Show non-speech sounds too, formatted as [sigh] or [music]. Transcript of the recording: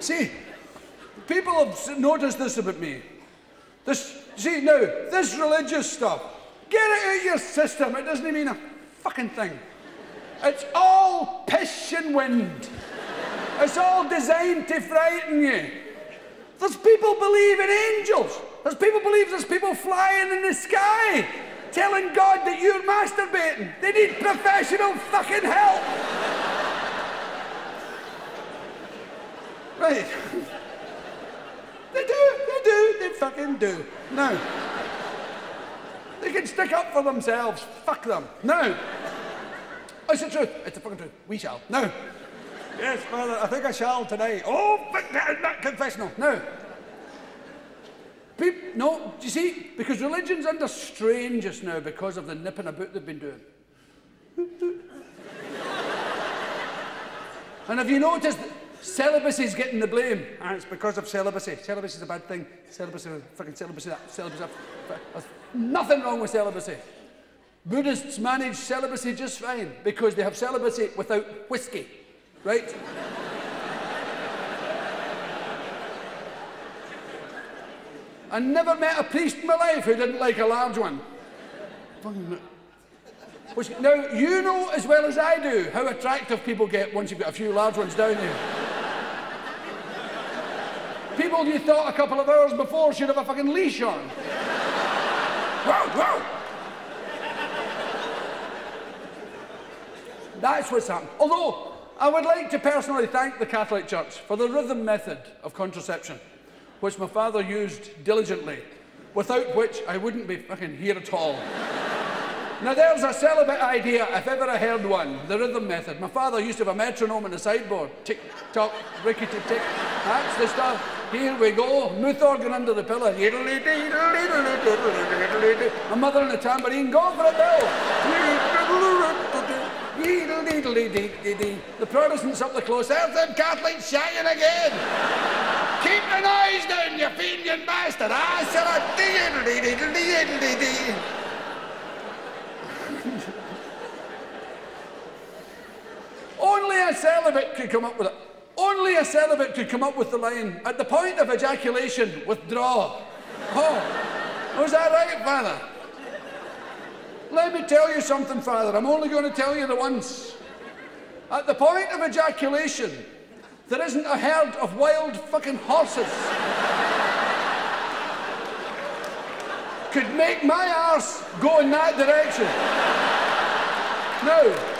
See, people have noticed this about me. This, see, now, this religious stuff, get it out your system. It doesn't mean a fucking thing. It's all piss and wind. It's all designed to frighten you. There's people believe in angels. There's people believe there's people flying in the sky telling God that you're masturbating. They need professional fucking help. Right. They do, they do, they fucking do. No. They can stick up for themselves. Fuck them. No. Oh, it's the truth. It's the fucking truth. We shall. No. Yes, Father, I think I shall today. Oh, fuck but not confessional. No. People, no, do you see? Because religion's under strain just now because of the nipping about they've been doing. [laughs] and have you noticed celibacy is getting the blame? And it's because of celibacy. Celibacy is a bad thing. Celibacy, fucking celibacy, that, celibacy. Nothing wrong with celibacy. Buddhists manage celibacy just fine because they have celibacy without whiskey, right? I never met a priest in my life who didn't like a large one. Which, now, you know as well as I do how attractive people get once you've got a few large ones down here. People you thought a couple of hours before should have a fucking leash on. That's what's happened. Although, I would like to personally thank the Catholic Church for the rhythm method of contraception which my father used diligently, without which I wouldn't be fucking here at all. now there's a celibate idea, if ever I heard one, the rhythm method. My father used to have a metronome on the sideboard. Tick, tock, rickety tick. That's the stuff. Here we go. Mouth organ under the pillow. My mother on the tambourine. Go for it, Bill. The Protestants up the close. There's them Catholics shouting again. Keep the noise down, you Fenian bastard. I said Only a celibate could come up with it. Only a celibate could come up with the line, at the point of ejaculation, withdraw. Oh, was that right, Father? Let me tell you something, Father. I'm only going to tell you the once. At the point of ejaculation, there isn't a herd of wild fucking horses could make my arse go in that direction. Now,